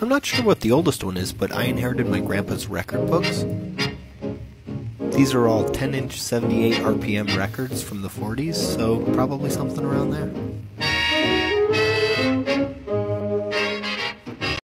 I'm not sure what the oldest one is, but I inherited my grandpa's record books. These are all 10 inch 78 RPM records from the 40s, so probably something around there.